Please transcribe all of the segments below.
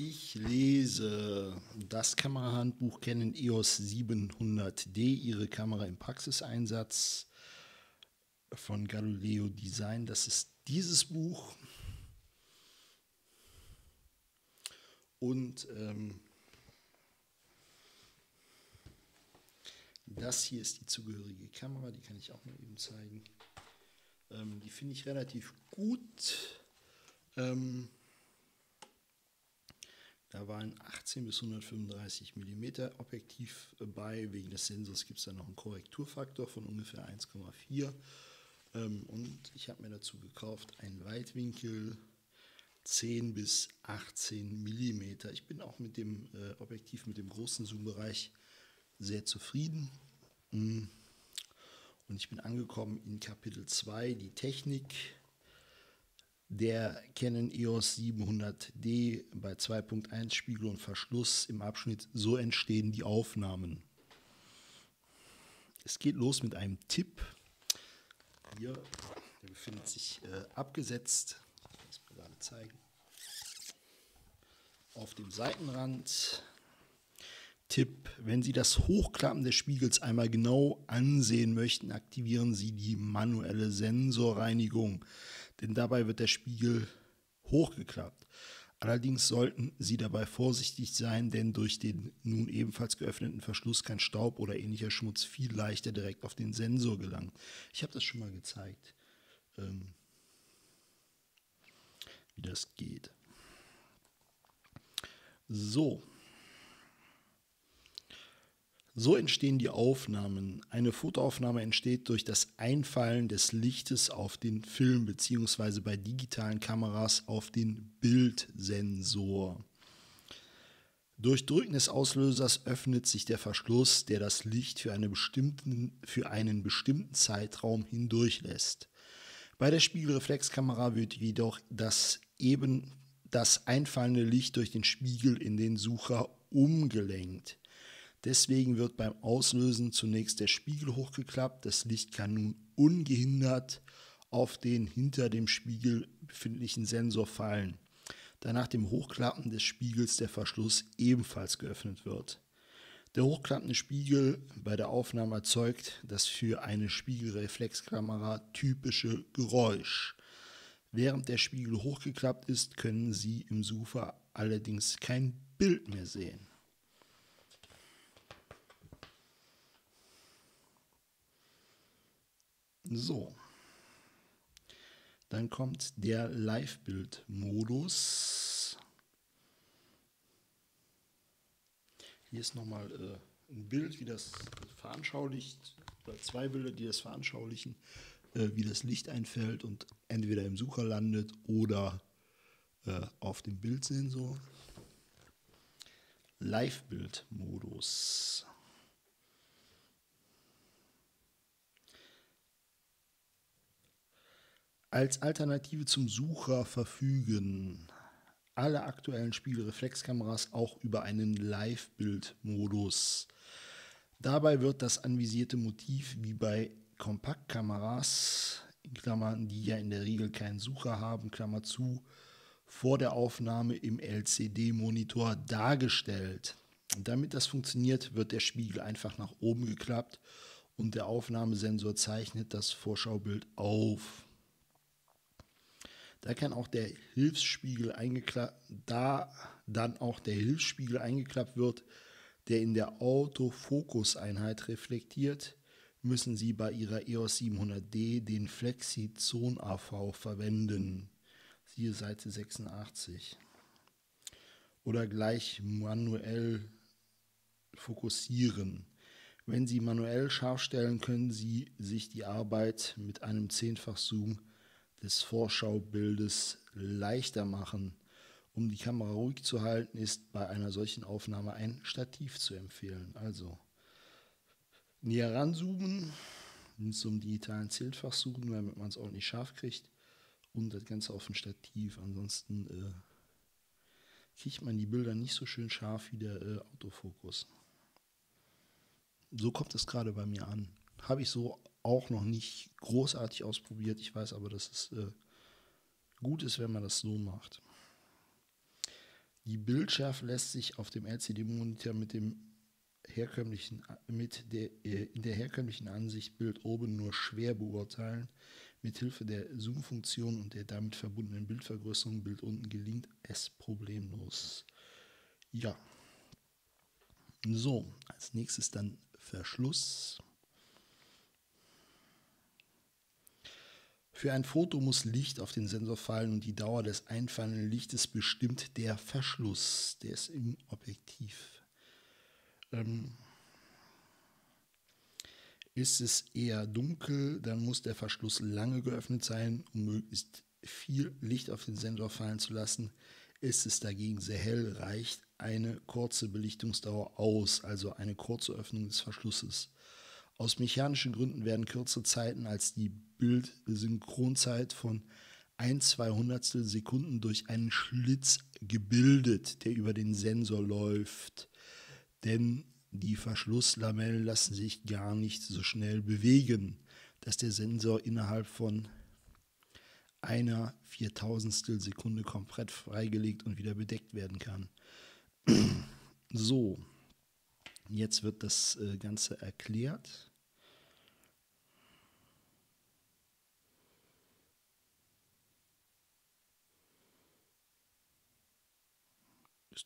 Ich lese das Kamerahandbuch Canon EOS 700D, Ihre Kamera im Praxiseinsatz von Galileo Design. Das ist dieses Buch. Und ähm, das hier ist die zugehörige Kamera, die kann ich auch mal eben zeigen. Ähm, die finde ich relativ gut. Ähm, da waren 18 bis 135 mm Objektiv bei. Wegen des Sensors gibt es da noch einen Korrekturfaktor von ungefähr 1,4. Ähm, und ich habe mir dazu gekauft einen Weitwinkel 10 bis 18 mm. Ich bin auch mit dem äh, Objektiv, mit dem großen Zoom-Bereich sehr zufrieden. Mm. Und ich bin angekommen in Kapitel 2, die Technik der Canon EOS 700D bei 2.1 Spiegel und Verschluss im Abschnitt So entstehen die Aufnahmen. Es geht los mit einem Tipp. Hier, der befindet sich äh, abgesetzt. Ich muss mal gerade zeigen. Auf dem Seitenrand. Tipp, wenn Sie das Hochklappen des Spiegels einmal genau ansehen möchten, aktivieren Sie die manuelle Sensorreinigung denn dabei wird der Spiegel hochgeklappt. Allerdings sollten Sie dabei vorsichtig sein, denn durch den nun ebenfalls geöffneten Verschluss kann Staub oder ähnlicher Schmutz viel leichter direkt auf den Sensor gelangen. Ich habe das schon mal gezeigt, ähm, wie das geht. So, so entstehen die Aufnahmen. Eine Fotoaufnahme entsteht durch das Einfallen des Lichtes auf den Film bzw. bei digitalen Kameras auf den Bildsensor. Durch Drücken des Auslösers öffnet sich der Verschluss, der das Licht für, eine für einen bestimmten Zeitraum hindurchlässt. Bei der Spiegelreflexkamera wird jedoch das eben das einfallende Licht durch den Spiegel in den Sucher umgelenkt. Deswegen wird beim Auslösen zunächst der Spiegel hochgeklappt. Das Licht kann nun ungehindert auf den hinter dem Spiegel befindlichen Sensor fallen, da nach dem Hochklappen des Spiegels der Verschluss ebenfalls geöffnet wird. Der hochklappende Spiegel bei der Aufnahme erzeugt das für eine Spiegelreflexkamera typische Geräusch. Während der Spiegel hochgeklappt ist, können Sie im Sucher allerdings kein Bild mehr sehen. So. Dann kommt der Live-Bild-Modus. Hier ist nochmal äh, ein Bild, wie das veranschaulicht, oder zwei Bilder, die das veranschaulichen, äh, wie das Licht einfällt und entweder im Sucher landet oder äh, auf dem Bildsensor. Live-Bild-Modus. Als Alternative zum Sucher verfügen alle aktuellen Spiegelreflexkameras auch über einen Live-Bild-Modus. Dabei wird das anvisierte Motiv wie bei Kompaktkameras, in Klammern, die ja in der Regel keinen Sucher haben, Klammer zu, vor der Aufnahme im LCD-Monitor dargestellt. Damit das funktioniert, wird der Spiegel einfach nach oben geklappt und der Aufnahmesensor zeichnet das Vorschaubild auf. Da kann auch der Hilfsspiegel eingeklappt, da dann auch der Hilfsspiegel eingeklappt wird, der in der Autofokuseinheit reflektiert, müssen Sie bei Ihrer EOS 700D den Flexi-Zone AV verwenden. Siehe Seite 86. Oder gleich manuell fokussieren. Wenn Sie manuell scharf stellen, können Sie sich die Arbeit mit einem Zehnfach-Zoom des Vorschaubildes leichter machen. Um die Kamera ruhig zu halten, ist bei einer solchen Aufnahme ein Stativ zu empfehlen. Also näher ranzoomen, zum digitalen Zählfach suchen, damit man es auch nicht scharf kriegt und das Ganze auf ein Stativ. Ansonsten äh, kriegt man die Bilder nicht so schön scharf wie der äh, Autofokus. So kommt es gerade bei mir an. Habe ich so auch noch nicht großartig ausprobiert. Ich weiß aber, dass es äh, gut ist, wenn man das so macht. Die Bildschärfe lässt sich auf dem LCD-Monitor mit dem herkömmlichen, mit der, äh, in der herkömmlichen Ansicht Bild oben nur schwer beurteilen. Mithilfe der Zoom-Funktion und der damit verbundenen Bildvergrößerung Bild unten gelingt es problemlos. Ja. So, als nächstes dann Verschluss. Für ein Foto muss Licht auf den Sensor fallen und die Dauer des einfallenden Lichtes bestimmt der Verschluss. Der ist im Objektiv. Ähm, ist es eher dunkel, dann muss der Verschluss lange geöffnet sein, um möglichst viel Licht auf den Sensor fallen zu lassen. Ist es dagegen sehr hell, reicht eine kurze Belichtungsdauer aus, also eine kurze Öffnung des Verschlusses. Aus mechanischen Gründen werden kürzere Zeiten als die Bildsynchronzeit von 1 2 Hundertstel Sekunden durch einen Schlitz gebildet, der über den Sensor läuft. Denn die Verschlusslamellen lassen sich gar nicht so schnell bewegen, dass der Sensor innerhalb von einer Viertausendstel Sekunde komplett freigelegt und wieder bedeckt werden kann. So, jetzt wird das äh, Ganze erklärt.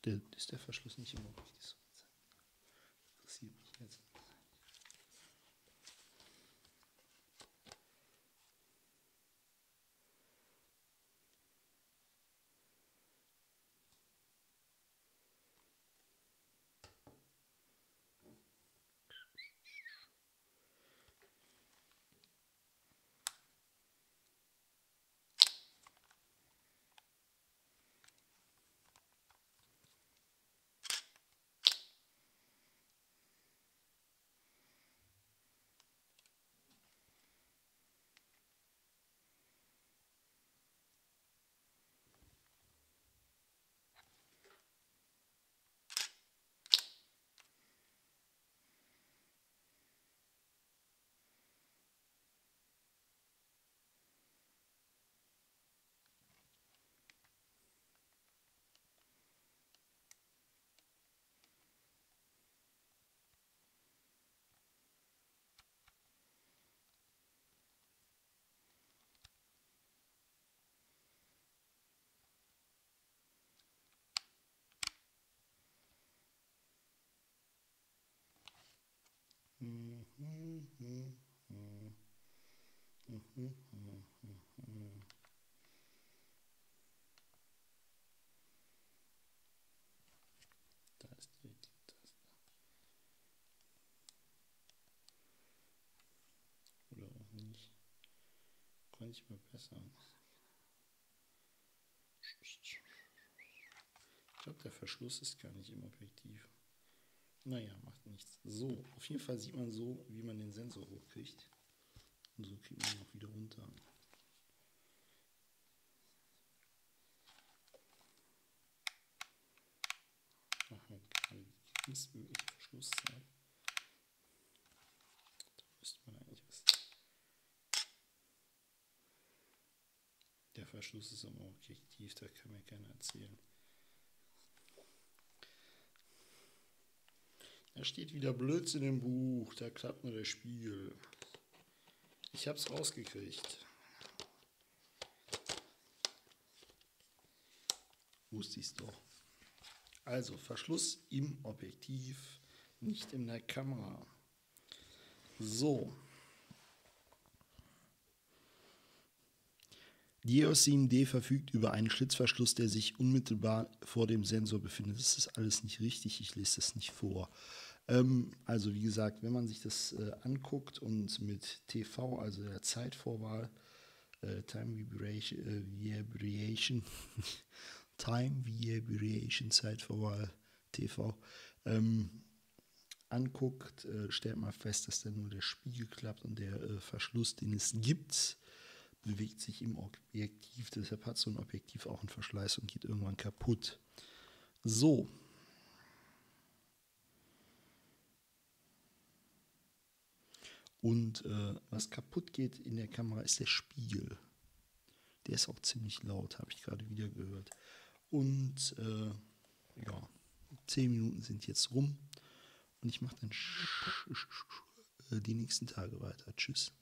Der, ist der Verschluss nicht immer richtig so? Da ist die Taste. Oder auch nicht. Kann ich mal besser. Ich glaube, der Verschluss ist gar nicht im Objektiv. Naja, macht nichts. So, auf jeden Fall sieht man so, wie man den Sensor hochkriegt. Und so kriegt man ihn auch wieder runter. Ach, gerade die geringstmögliche Verschlusszeit. Da müsste man eigentlich was. Der Verschluss ist am Objektiv, da kann mir keiner erzählen. Da steht wieder Blödsinn im Buch, da klappt nur der Spiegel. Ich hab's rausgekriegt. Wusste ich's doch. Also, Verschluss im Objektiv, nicht in der Kamera. So. Die EOS 7D verfügt über einen Schlitzverschluss, der sich unmittelbar vor dem Sensor befindet. Das ist alles nicht richtig, ich lese das nicht vor. Ähm, also wie gesagt, wenn man sich das äh, anguckt und mit TV, also der Zeitvorwahl, äh, Time Vibration, äh, Time Vibration Zeitvorwahl TV ähm, anguckt, äh, stellt man fest, dass dann nur der Spiegel klappt und der äh, Verschluss, den es gibt, bewegt sich im Objektiv. Deshalb hat so ein Objektiv auch einen Verschleiß und geht irgendwann kaputt. So. Und äh, was kaputt geht in der Kamera ist der Spiegel. Der ist auch ziemlich laut, habe ich gerade wieder gehört. Und äh, ja, zehn Minuten sind jetzt rum und ich mache dann die nächsten Tage weiter. Tschüss.